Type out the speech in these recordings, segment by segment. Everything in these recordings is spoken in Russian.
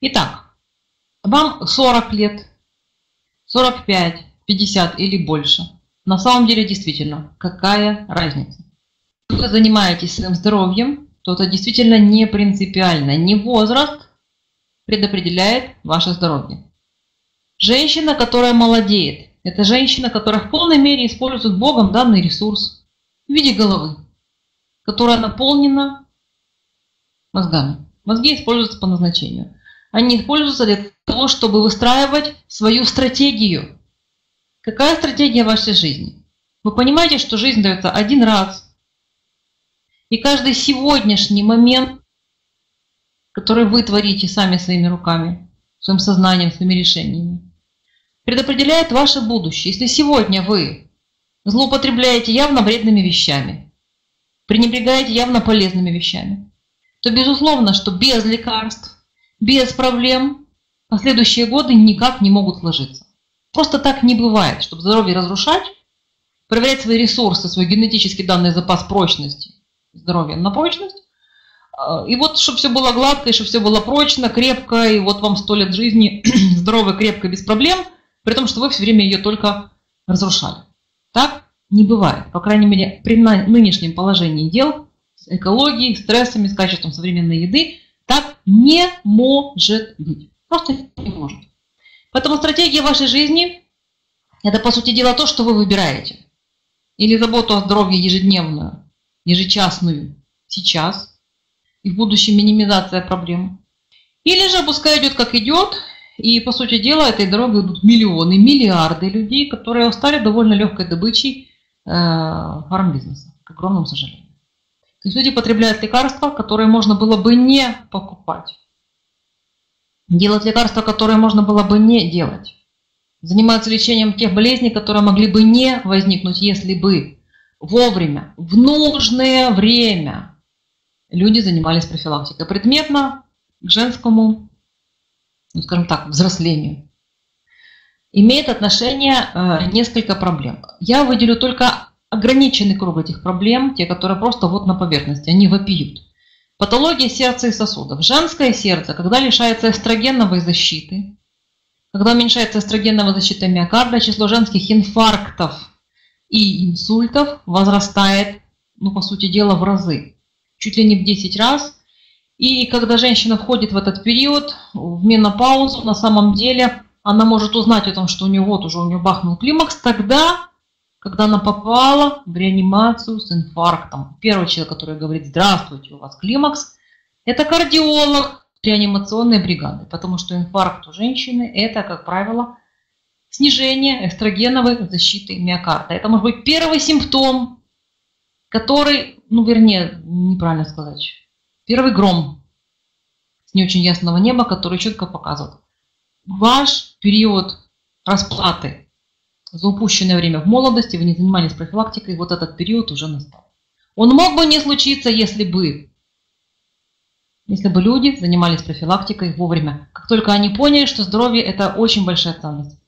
Итак, вам 40 лет, 45, 50 или больше. На самом деле, действительно, какая разница? Вы занимаетесь своим здоровьем, то это действительно не принципиально. Не возраст предопределяет ваше здоровье. Женщина, которая молодеет, это женщина, которая в полной мере использует Богом данный ресурс в виде головы, которая наполнена мозгами. Мозги используются по назначению. Они используются для того, чтобы выстраивать свою стратегию. Какая стратегия вашей жизни? Вы понимаете, что жизнь дается один раз. И каждый сегодняшний момент, который вы творите сами своими руками, своим сознанием, своими решениями, предопределяет ваше будущее. Если сегодня вы злоупотребляете явно вредными вещами, пренебрегаете явно полезными вещами, то безусловно, что без лекарств, без проблем последующие годы никак не могут сложиться. Просто так не бывает, чтобы здоровье разрушать, проверять свои ресурсы, свой генетически данный запас прочности, здоровья на прочность, а, и вот, чтобы все было гладко, и чтобы все было прочно, крепко, и вот вам сто лет жизни здорово, крепко, без проблем – при том, что вы все время ее только разрушали. Так не бывает. По крайней мере, при нынешнем положении дел, с экологией, стрессами, с качеством современной еды, не может быть. Просто не может. Поэтому стратегия вашей жизни – это, по сути дела, то, что вы выбираете. Или заботу о здоровье ежедневную, ежечасную, сейчас, и в будущем минимизация проблем. Или же пускай идет как идет, и, по сути дела, этой дорогой идут миллионы, миллиарды людей, которые стали довольно легкой добычей э, фармбизнеса, к огромному сожалению. То есть люди потребляют лекарства, которые можно было бы не покупать. Делать лекарства, которые можно было бы не делать. Занимаются лечением тех болезней, которые могли бы не возникнуть, если бы вовремя, в нужное время люди занимались профилактикой. Предметно к женскому ну, скажем так, взрослению, имеет отношение э, несколько проблем. Я выделю только ограниченный круг этих проблем, те, которые просто вот на поверхности, они вопиют. Патология сердца и сосудов. Женское сердце, когда лишается эстрогеновой защиты, когда уменьшается эстрогеновая защита миокарда, число женских инфарктов и инсультов возрастает, ну, по сути дела, в разы. Чуть ли не в 10 раз. И когда женщина входит в этот период, в менопаузу, на самом деле она может узнать о том, что у нее вот уже у нее бахнул климакс, тогда, когда она попала в реанимацию с инфарктом. Первый человек, который говорит, здравствуйте, у вас климакс, это кардиолог реанимационной бригады, потому что инфаркт у женщины это, как правило, снижение эстрогеновой защиты миокарда. Это может быть первый симптом, который, ну вернее, неправильно сказать, Первый гром с не очень ясного неба, который четко показывает. Ваш период расплаты за упущенное время в молодости, вы не занимались профилактикой, вот этот период уже настал. Он мог бы не случиться, если бы, если бы люди занимались профилактикой вовремя. Как только они поняли, что здоровье – это очень большая ценность.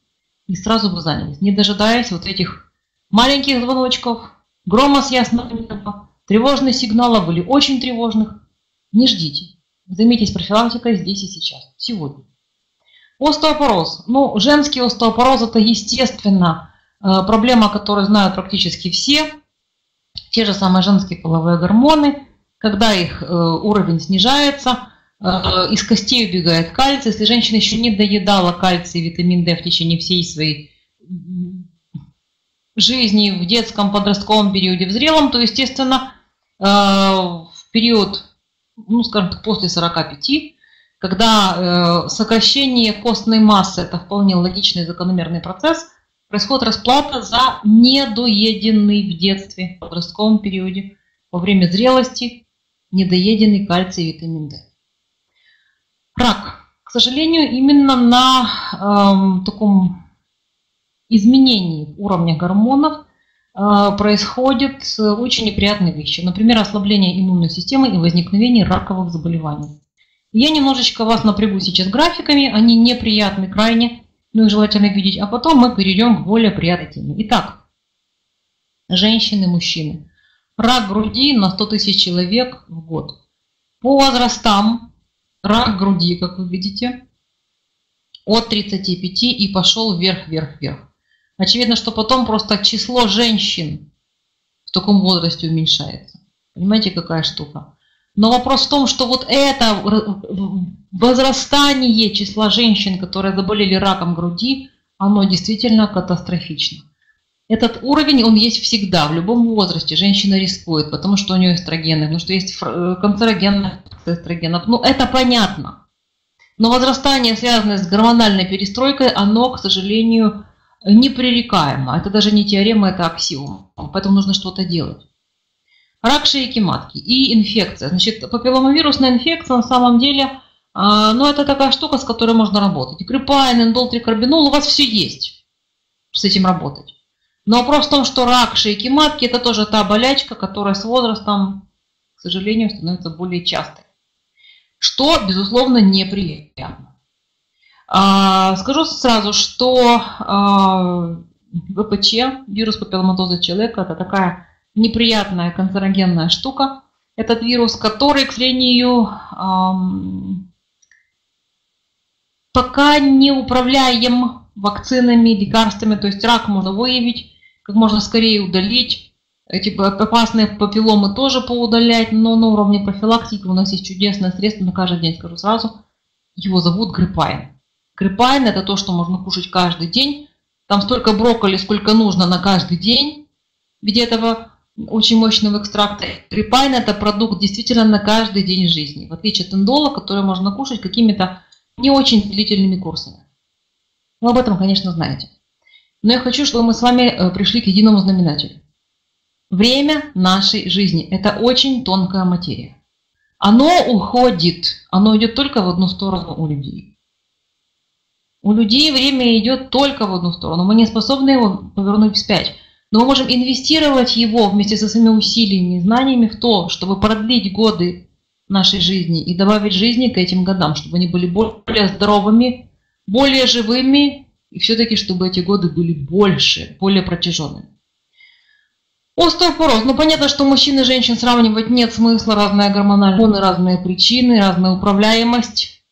И сразу бы занялись, не дожидаясь вот этих маленьких звоночков, грома с ясного тревожных сигналов были очень тревожных, не ждите. Займитесь профилактикой здесь и сейчас, сегодня. Остеопороз. Ну, женский остеопороз – это, естественно, э, проблема, которую знают практически все. Те же самые женские половые гормоны. Когда их э, уровень снижается, э, из костей убегает кальций. Если женщина еще не доедала кальций и витамин D в течение всей своей жизни в детском, подростковом периоде, в зрелом, то, естественно, в период ну, скажем так, после 45, когда э, сокращение костной массы, это вполне логичный закономерный процесс, происходит расплата за недоеденный в детстве, в подростковом периоде, во время зрелости, недоеденный кальций и витамин D. Рак. К сожалению, именно на э, таком изменении уровня гормонов а, происходят очень неприятные вещи. Например, ослабление иммунной системы и возникновение раковых заболеваний. Я немножечко вас напрягу сейчас графиками, они неприятны крайне, но их желательно видеть, а потом мы перейдем к более приятной теме. Итак, женщины, мужчины. Рак груди на 100 тысяч человек в год. По возрастам рак груди, как вы видите, от 35 и пошел вверх, вверх, вверх. Очевидно, что потом просто число женщин в таком возрасте уменьшается. Понимаете, какая штука? Но вопрос в том, что вот это возрастание числа женщин, которые заболели раком груди, оно действительно катастрофично. Этот уровень, он есть всегда, в любом возрасте. Женщина рискует, потому что у нее эстрогены, потому что есть э, канцерогенных эстрогенов. Ну, это понятно. Но возрастание, связанное с гормональной перестройкой, оно, к сожалению, непререкаемо. Это даже не теорема, это аксиом. Поэтому нужно что-то делать. Рак шейки матки и инфекция. Значит, папилломовирусная инфекция на самом деле, а, ну, это такая штука, с которой можно работать. Гриппайн, эндол, трикарбинол, у вас все есть с этим работать. Но вопрос в том, что рак шейки матки – это тоже та болячка, которая с возрастом, к сожалению, становится более частой. Что, безусловно, неприятно. А, скажу сразу, что а, ВПЧ, вирус папилломатоза человека, это такая неприятная канцерогенная штука. Этот вирус, который, к сожалению, пока не управляем вакцинами, лекарствами, то есть рак можно выявить, как можно скорее удалить. Эти опасные папилломы тоже поудалять, но на уровне профилактики у нас есть чудесное средство на каждый день, скажу сразу. Его зовут гриппайн. Гриппайн – это то, что можно кушать каждый день. Там столько брокколи, сколько нужно на каждый день в виде этого очень мощного экстракта. Гриппайн – это продукт действительно на каждый день жизни, в отличие от эндола, который можно кушать какими-то не очень длительными курсами. Вы об этом, конечно, знаете. Но я хочу, чтобы мы с вами э, пришли к единому знаменателю. Время нашей жизни – это очень тонкая материя. Оно уходит, оно идет только в одну сторону у людей. У людей время идет только в одну сторону. Мы не способны его повернуть вспять. Но мы можем инвестировать его вместе со своими усилиями знаниями в то, чтобы продлить годы нашей жизни и добавить жизни к этим годам, чтобы они были более здоровыми, более живыми и все-таки, чтобы эти годы были больше, более протяженными. Остеопороз. Ну, понятно, что мужчин и женщин сравнивать нет смысла. Разные гормональные разные причины, разная управляемость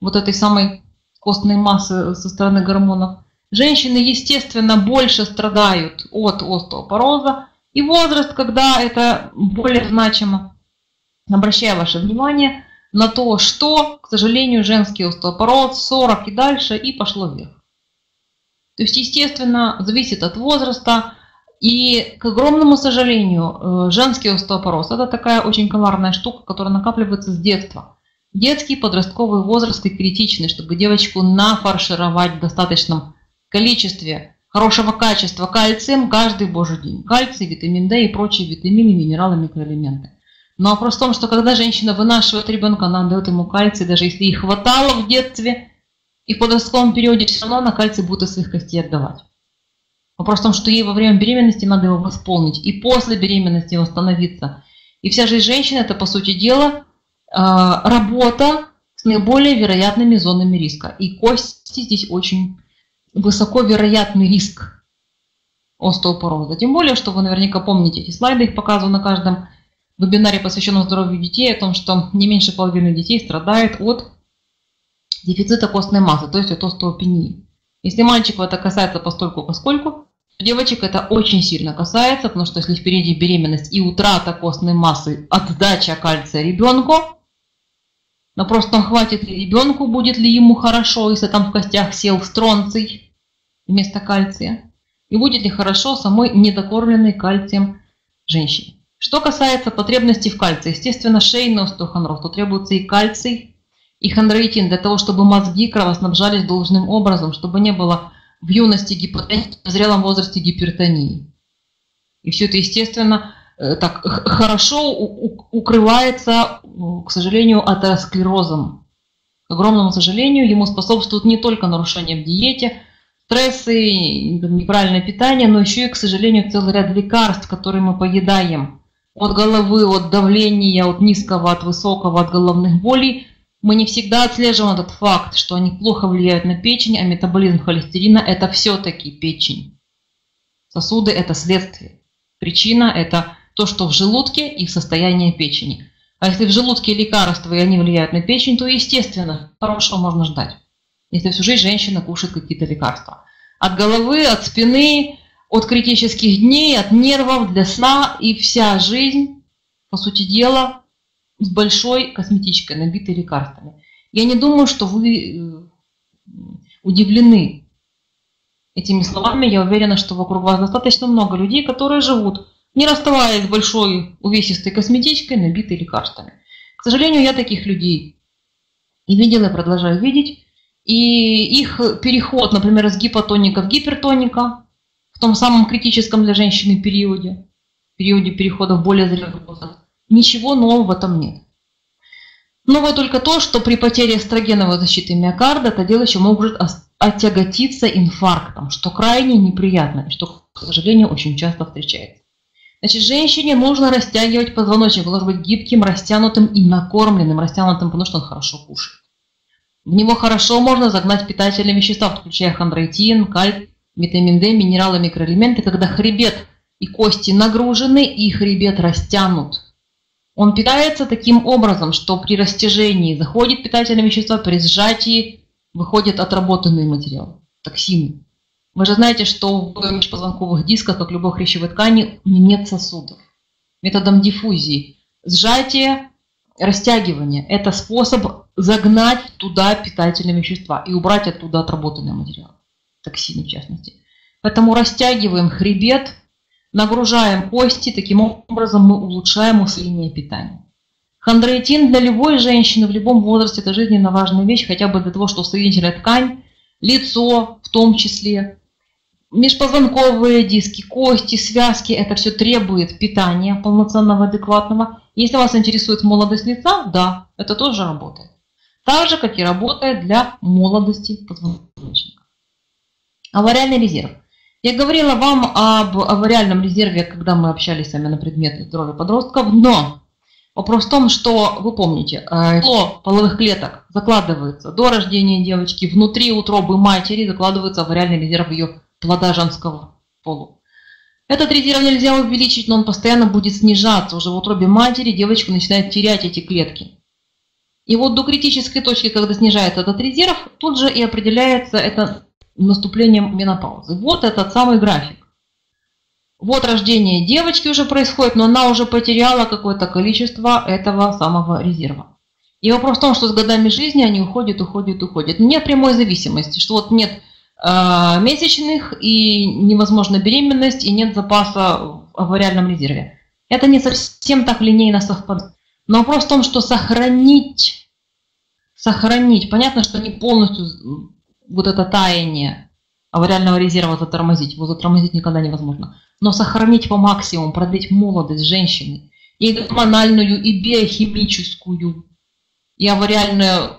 вот этой самой костной массы со стороны гормонов. Женщины, естественно, больше страдают от остеопороза. И возраст, когда это более значимо. Обращаю ваше внимание на то, что, к сожалению, женский остеопороз 40 и дальше и пошло вверх. То есть, естественно, зависит от возраста. И, к огромному сожалению, э, женский остеопороз – это такая очень коварная штука, которая накапливается с детства. Детский подростковый возраст и критичный, чтобы девочку нафаршировать в достаточном количестве хорошего качества кальцием каждый божий день. Кальций, витамин D и прочие витамины, минералы, микроэлементы. Но вопрос в том, что когда женщина вынашивает ребенка, она дает ему кальций, даже если ей хватало в детстве, и в подростковом периоде все равно она кальций будет из своих костей отдавать. Вопрос в том, что ей во время беременности надо его восполнить, и после беременности восстановиться. И вся жизнь женщины – это, по сути дела, а, работа с наиболее вероятными зонами риска. И кости здесь очень высоко вероятный риск остеопороза. Тем более, что вы наверняка помните эти слайды, их показываю на каждом вебинаре, посвященном здоровью детей, о том, что не меньше половины детей страдает от дефицита костной массы, то есть от остеопении. Если мальчиков это касается постольку поскольку, девочек это очень сильно касается, потому что если впереди беременность и утрата костной массы, отдача кальция ребенку, но просто хватит ли ребенку, будет ли ему хорошо, если там в костях сел стронций вместо кальция, и будет ли хорошо самой недокормленной кальцием женщине. Что касается потребностей в кальции, естественно, шейный остеохондроз, то требуется и кальций, и хондроитин для того, чтобы мозги кровоснабжались должным образом, чтобы не было в юности гипотонии, в зрелом возрасте гипертонии. И все это, естественно, так хорошо укрывается, к сожалению, атеросклерозом. К огромному сожалению, ему способствует не только нарушение в диете, стрессы, неправильное питание, но еще и, к сожалению, целый ряд лекарств, которые мы поедаем от головы, от давления, от низкого, от высокого, от головных болей, мы не всегда отслеживаем этот факт, что они плохо влияют на печень, а метаболизм холестерина – это все-таки печень. Сосуды – это следствие. Причина – это то, что в желудке и в состоянии печени. А если в желудке лекарства, и они влияют на печень, то, естественно, хорошего можно ждать. Если всю жизнь женщина кушает какие-то лекарства. От головы, от спины, от критических дней, от нервов, для сна. И вся жизнь, по сути дела, с большой косметичкой, набитой лекарствами. Я не думаю, что вы э, удивлены этими словами. Я уверена, что вокруг вас достаточно много людей, которые живут не расставаясь с большой увесистой косметичкой, набитой лекарствами. К сожалению, я таких людей и видела, и продолжаю видеть. И их переход, например, из гипотоника в гипертоника, в том самом критическом для женщины периоде, периоде перехода в более зрелый возраст, ничего нового в этом нет. Новое только то, что при потере эстрогеновой защиты миокарда это дело еще может оттяготиться инфарктом, что крайне неприятно, и что, к сожалению, очень часто встречается. Значит, женщине нужно растягивать позвоночник, он должен быть гибким, растянутым и накормленным, растянутым, потому что он хорошо кушает. В него хорошо можно загнать питательные вещества, включая хондроитин, кальций, витамин D, минералы, микроэлементы, когда хребет и кости нагружены и хребет растянут. Он питается таким образом, что при растяжении заходит питательные вещества, при сжатии выходят отработанные материалы, токсины. Вы же знаете, что в межпозвонковых дисках, как любой хрящевой ткани, нет сосудов. Методом диффузии сжатие, растягивание – это способ загнать туда питательные вещества и убрать оттуда отработанные материалы, токсины в частности. Поэтому растягиваем хребет, нагружаем кости, таким образом мы улучшаем усиление питания. Хондроитин для любой женщины в любом возрасте – это жизненно важная вещь, хотя бы для того, что соединительная ткань, лицо в том числе, межпозвонковые диски, кости, связки, это все требует питания полноценного, адекватного. Если вас интересует молодость лица, да, это тоже работает. Так же, как и работает для молодости позвоночника. Авариальный резерв. Я говорила вам об авариальном резерве, когда мы общались с вами на предмет здоровья подростков, но вопрос в том, что, вы помните, э, число половых клеток закладывается до рождения девочки, внутри утробы матери закладывается авариальный резерв ее плода женского полу. Этот резерв нельзя увеличить, но он постоянно будет снижаться. Уже в утробе матери девочка начинает терять эти клетки. И вот до критической точки, когда снижается этот резерв, тут же и определяется это наступлением менопаузы. Вот этот самый график. Вот рождение девочки уже происходит, но она уже потеряла какое-то количество этого самого резерва. И вопрос в том, что с годами жизни они уходят, уходят, уходят. Нет прямой зависимости, что вот нет месячных и невозможна беременность, и нет запаса в авариальном резерве. Это не совсем так линейно совпадает. Но вопрос в том, что сохранить, сохранить, понятно, что не полностью вот это таяние авариального резерва затормозить, его затормозить никогда невозможно, но сохранить по максимуму, продлить молодость женщины, и гормональную, и биохимическую, и авариальную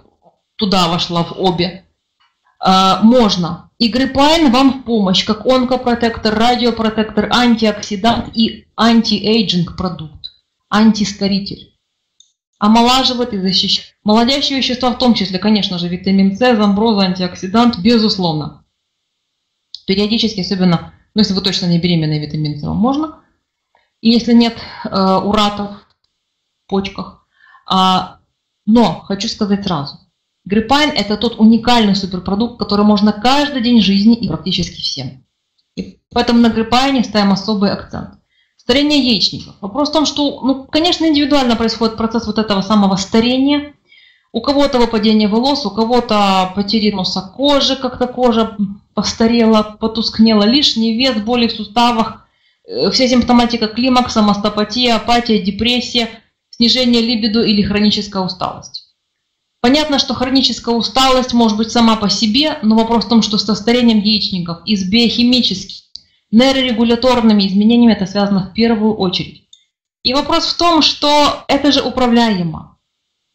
туда вошла в обе, э, можно. И гриппайн вам в помощь, как онкопротектор, радиопротектор, антиоксидант и антиэйджинг продукт, антискоритель. Омолаживает и защищает. Молодящие вещества, в том числе, конечно же, витамин С, замброза, антиоксидант, безусловно. Периодически, особенно, ну, если вы точно не беременный, витамин С вам можно. И если нет э, уратов в почках. А, но хочу сказать сразу, Гриппайн – это тот уникальный суперпродукт, который можно каждый день жизни и практически всем. И поэтому на гриппайне ставим особый акцент. Старение яичников. Вопрос в том, что, ну, конечно, индивидуально происходит процесс вот этого самого старения. У кого-то выпадение волос, у кого-то потери носа кожи, как-то кожа постарела, потускнела, лишний вес, боли в суставах, э, вся симптоматика климакса, мастопатия, апатия, депрессия, снижение либидо или хроническая усталость. Понятно, что хроническая усталость может быть сама по себе, но вопрос в том, что со старением яичников и с биохимическими, нейрорегуляторными изменениями это связано в первую очередь. И вопрос в том, что это же управляемо.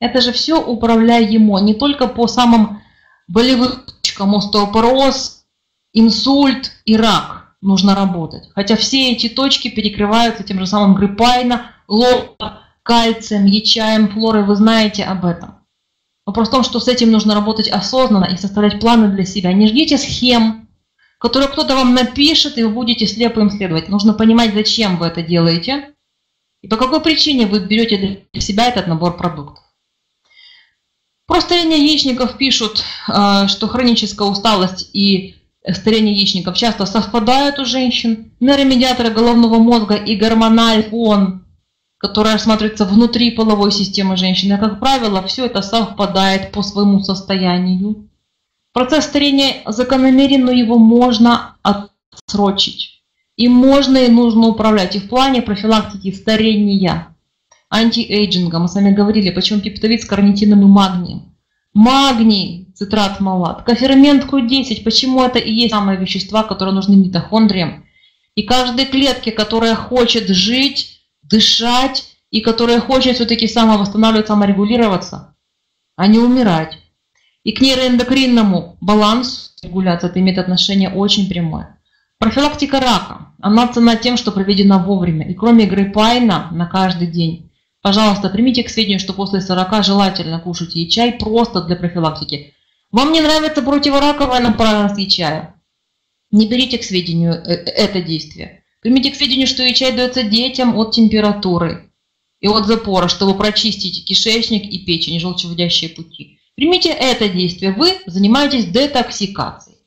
Это же все управляемо, не только по самым болевым точкам, остеопороз, инсульт и рак нужно работать. Хотя все эти точки перекрываются тем же самым гриппайна, лоба, кальцием, ячаем, флорой, вы знаете об этом. Вопрос в том, что с этим нужно работать осознанно и составлять планы для себя. Не ждите схем, которые кто-то вам напишет, и вы будете слепо им следовать. Нужно понимать, зачем вы это делаете, И по какой причине вы берете для себя этот набор продуктов? Про старение яичников пишут, э, что хроническая усталость и старение яичников часто совпадают у женщин. Нейромедиаторы головного мозга и гормональный фон, который рассматривается внутри половой системы женщины, как правило, все это совпадает по своему состоянию. Процесс старения закономерен, но его можно отсрочить. И можно и нужно управлять и в плане профилактики старения антиэйджинга. Мы с вами говорили, почему пептовид с карнитином и магнием. Магний, цитрат малат, кофермент Q10, почему это и есть самые вещества, которые нужны митохондриям. И каждой клетке, которая хочет жить, дышать, и которая хочет все-таки самовосстанавливаться, саморегулироваться, а не умирать. И к нейроэндокринному балансу регуляция это имеет отношение очень прямое. Профилактика рака, она ценна тем, что проведена вовремя. И кроме грейпайна на каждый день, Пожалуйста, примите к сведению, что после 40 желательно кушать и чай просто для профилактики. Вам не нравится противораковая направленность и чая? Не берите к сведению э, это действие. Примите к сведению, что и чай дается детям от температуры и от запора, чтобы прочистить кишечник и печень, желчеводящие пути. Примите это действие. Вы занимаетесь детоксикацией.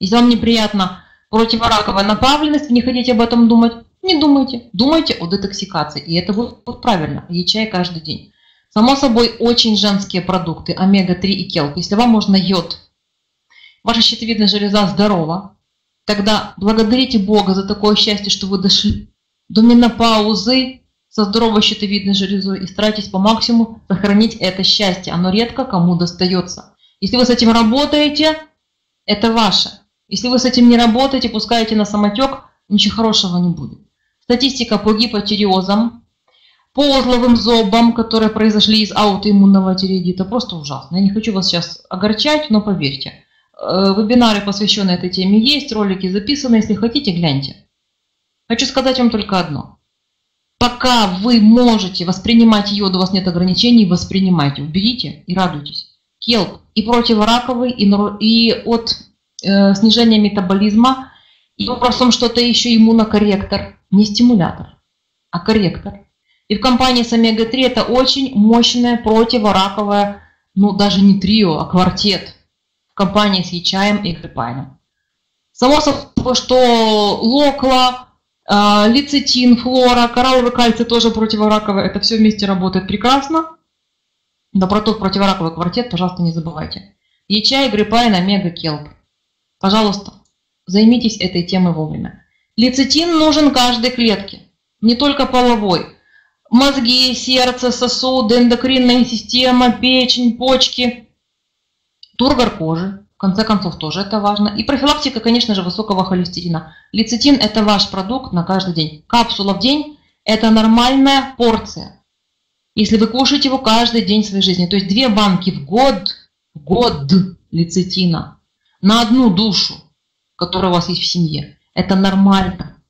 Если вам неприятно противораковая направленность, вы не хотите об этом думать, не думайте. Думайте о детоксикации. И это будет правильно. Есть чай каждый день. Само собой, очень женские продукты, омега-3 и келп. Если вам можно йод, ваша щитовидная железа здорова, тогда благодарите Бога за такое счастье, что вы дошли до менопаузы со здоровой щитовидной железой и старайтесь по максимуму сохранить это счастье. Оно редко кому достается. Если вы с этим работаете, это ваше. Если вы с этим не работаете, пускаете на самотек, ничего хорошего не будет. Статистика по гипотиреозам, по узловым зобам, которые произошли из аутоиммунного тиреидита, просто ужасно. Я не хочу вас сейчас огорчать, но поверьте. Э, вебинары, посвященные этой теме, есть, ролики записаны, если хотите, гляньте. Хочу сказать вам только одно. Пока вы можете воспринимать йод, у вас нет ограничений, воспринимайте, уберите и радуйтесь. Келп и противораковый, и, и от э, снижения метаболизма, и вопросом что-то еще иммунокорректор не стимулятор, а корректор. И в компании с омега-3 это очень мощное противораковое, ну даже не трио, а квартет компании с ячаем и грипайном. Само собой, что локла, э, лецитин, флора, коралловый кальций тоже противораковый, это все вместе работает прекрасно. Да про тот противораковый квартет, пожалуйста, не забывайте. Ячай, грипайн, омега, келп. Пожалуйста, займитесь этой темой вовремя. Лецитин нужен каждой клетке, не только половой. Мозги, сердце, сосуды, эндокринная система, печень, почки, тургор кожи, в конце концов, тоже это важно. И профилактика, конечно же, высокого холестерина. Лецитин – это ваш продукт на каждый день. Капсула в день – это нормальная порция. Если вы кушаете его каждый день своей жизни, то есть две банки в год, в год лецитина на одну душу, которая у вас есть в семье – это нормально.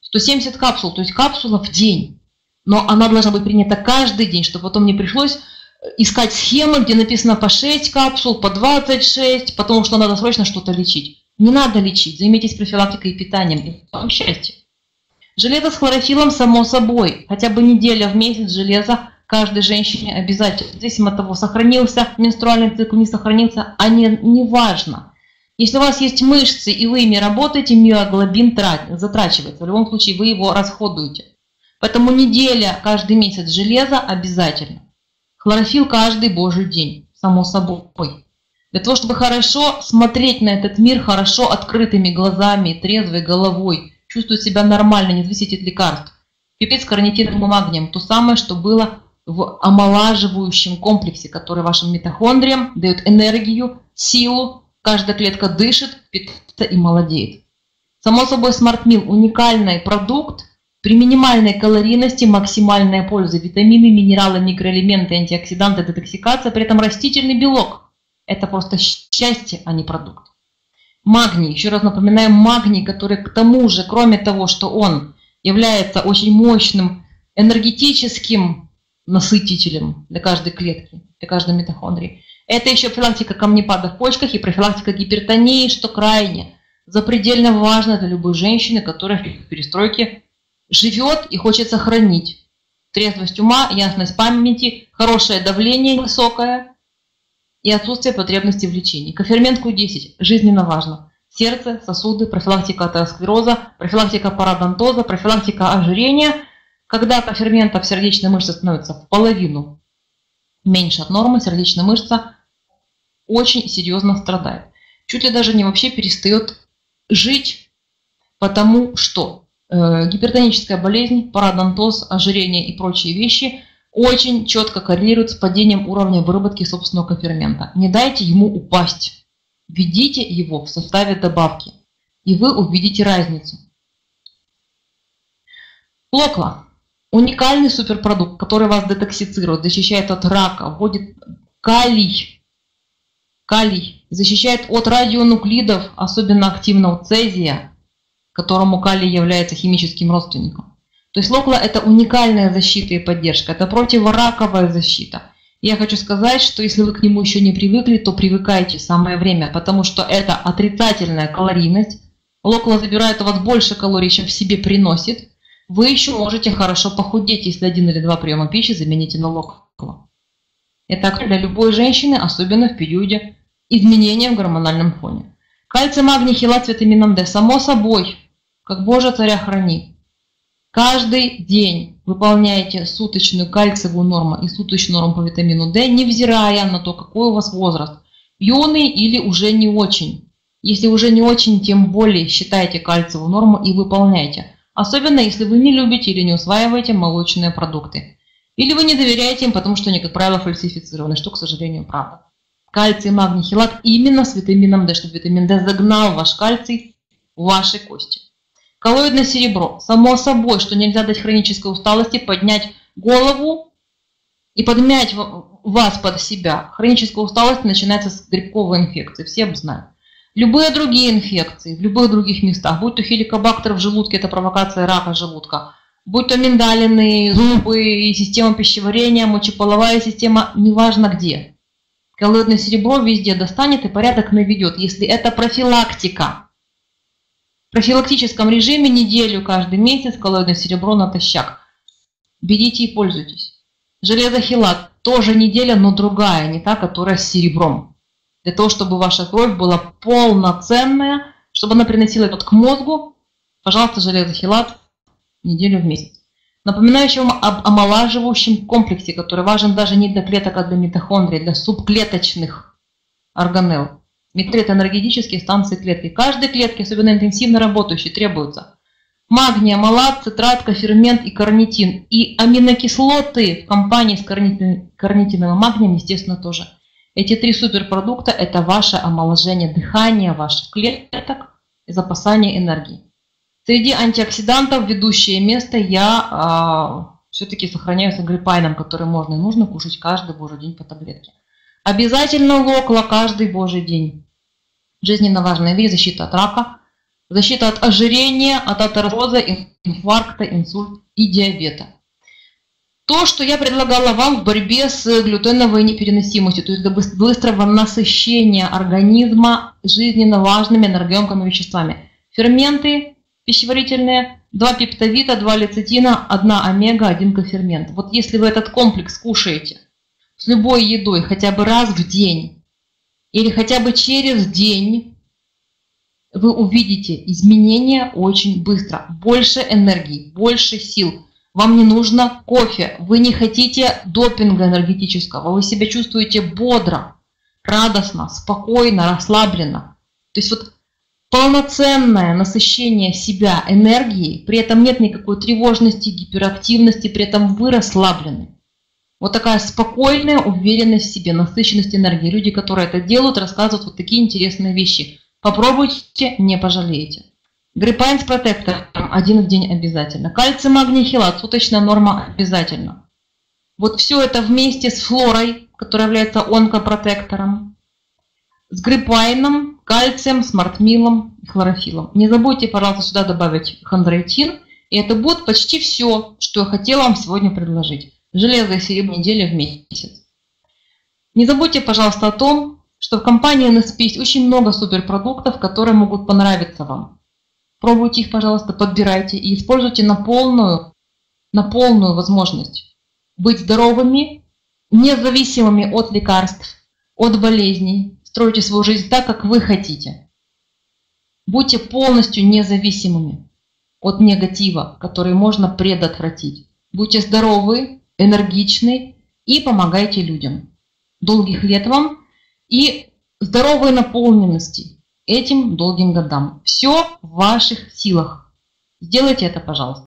170 капсул, то есть капсула в день. Но она должна быть принята каждый день, чтобы потом не пришлось искать схемы, где написано по 6 капсул, по 26, потому что надо срочно что-то лечить. Не надо лечить, займитесь профилактикой и питанием, и вам счастье. Железо с хлорофилом само собой, хотя бы неделя в месяц железа каждой женщине обязательно, независимо от того, сохранился менструальный цикл, не сохранился, а не, не важно. Если у вас есть мышцы и вы ими работаете, миоглобин затрачивается. В любом случае вы его расходуете. Поэтому неделя каждый месяц железа обязательно. Хлорофилл каждый божий день, само собой. Для того, чтобы хорошо смотреть на этот мир, хорошо открытыми глазами, трезвой головой, чувствовать себя нормально, не зависеть от лекарств. Пипец с карнитином и магнием – то самое, что было в омолаживающем комплексе, который вашим митохондриям дает энергию, силу, Каждая клетка дышит, питается и молодеет. Само собой, SmartMill – уникальный продукт при минимальной калорийности, максимальная польза. Витамины, минералы, микроэлементы, антиоксиданты, детоксикация, при этом растительный белок. Это просто счастье, а не продукт. Магний. Еще раз напоминаем, магний, который к тому же, кроме того, что он является очень мощным энергетическим насытителем для каждой клетки, для каждой митохондрии, это еще профилактика камнепада в почках и профилактика гипертонии, что крайне запредельно важно для любой женщины, которая в перестройке живет и хочет сохранить трезвость ума, ясность памяти, хорошее давление высокое и отсутствие потребности в лечении. Кофермент Q10 жизненно важно. Сердце, сосуды, профилактика атеросклероза, профилактика парадонтоза, профилактика ожирения. Когда коферментов сердечной мышцы становится в половину меньше от нормы, сердечная мышца очень серьезно страдает. Чуть ли даже не вообще перестает жить, потому что гипертоническая болезнь, парадонтоз, ожирение и прочие вещи очень четко коррелируют с падением уровня выработки собственного кофермента. Не дайте ему упасть. Введите его в составе добавки, и вы увидите разницу. Локла. Уникальный суперпродукт, который вас детоксицирует, защищает от рака, вводит калий. Калий защищает от радионуклидов, особенно активного цезия, которому калий является химическим родственником. То есть локла – это уникальная защита и поддержка, это противораковая защита. Я хочу сказать, что если вы к нему еще не привыкли, то привыкайте самое время, потому что это отрицательная калорийность. Локла забирает у вас больше калорий, чем в себе приносит – вы еще можете хорошо похудеть, если один или два приема пищи замените на локола. Это для любой женщины, особенно в периоде изменения в гормональном фоне. Кальций, магний, хилат витамином D. Само собой, как Боже царя храни. Каждый день выполняете суточную кальциевую норму и суточную норму по витамину D, невзирая на то, какой у вас возраст. Юный или уже не очень. Если уже не очень, тем более считайте кальциевую норму и выполняйте. Особенно, если вы не любите или не усваиваете молочные продукты. Или вы не доверяете им, потому что они, как правило, фальсифицированы, что, к сожалению, правда. Кальций, магний, хилат именно с витамином D, чтобы витамин D загнал ваш кальций в ваши кости. Коллоидное серебро. Само собой, что нельзя дать хронической усталости поднять голову и подмять вас под себя. Хроническая усталость начинается с грибковой инфекции, все знают. Любые другие инфекции в любых других местах, будь то хеликобактер в желудке, это провокация рака желудка, будь то миндалины, зубы и система пищеварения, мочеполовая система, неважно где. Коллоидное серебро везде достанет и порядок наведет, если это профилактика. В профилактическом режиме неделю каждый месяц коллоидное серебро натощак. Берите и пользуйтесь. Железохилат тоже неделя, но другая, не та, которая с серебром для того, чтобы ваша кровь была полноценная, чтобы она приносила это к мозгу, пожалуйста, железохилат неделю в месяц. Напоминающим об омолаживающем комплексе, который важен даже не для клеток, а для митохондрий, для субклеточных органелл. Это энергетические станции клетки. Каждой клетке, особенно интенсивно работающей, требуется магний, амалат, цитрат, кофермент и карнитин. И аминокислоты в компании с карнитиновым магнием, естественно, тоже – эти три суперпродукта – это ваше омоложение дыхания, ваших клеток и запасание энергии. Среди антиоксидантов ведущее место я э, все-таки сохраняю с агриппайном, который можно и нужно кушать каждый божий день по таблетке. Обязательно локла каждый божий день. Жизненно важная вещь – защита от рака, защита от ожирения, от атеросклероза, инфаркта, инсульта и диабета – то, что я предлагала вам в борьбе с глютеновой непереносимостью, то есть до быстрого насыщения организма жизненно важными энергоемкими веществами. Ферменты пищеварительные, 2 пептовита, 2 лецитина, 1 омега, 1 кофермент. Вот если вы этот комплекс кушаете с любой едой хотя бы раз в день или хотя бы через день, вы увидите изменения очень быстро. Больше энергии, больше сил – вам не нужно кофе, вы не хотите допинга энергетического, вы себя чувствуете бодро, радостно, спокойно, расслабленно. То есть вот полноценное насыщение себя энергией, при этом нет никакой тревожности, гиперактивности, при этом вы расслаблены. Вот такая спокойная уверенность в себе, насыщенность энергии. Люди, которые это делают, рассказывают вот такие интересные вещи. Попробуйте, не пожалеете. Гриппайн с протектором один в день обязательно. Кальций, магний, хилат, суточная норма обязательно. Вот все это вместе с флорой, которая является онкопротектором, с гриппайном, кальцием, смартмилом и хлорофилом. Не забудьте, пожалуйста, сюда добавить хондроитин, и это будет почти все, что я хотела вам сегодня предложить. Железо и серебро недели в месяц. Не забудьте, пожалуйста, о том, что в компании NSP есть очень много суперпродуктов, которые могут понравиться вам. Пробуйте их, пожалуйста, подбирайте и используйте на полную на полную возможность быть здоровыми, независимыми от лекарств, от болезней. Стройте свою жизнь так, как вы хотите. Будьте полностью независимыми от негатива, который можно предотвратить. Будьте здоровы, энергичны и помогайте людям. Долгих лет вам и здоровой наполненности этим долгим годам. Все в ваших силах. Сделайте это, пожалуйста.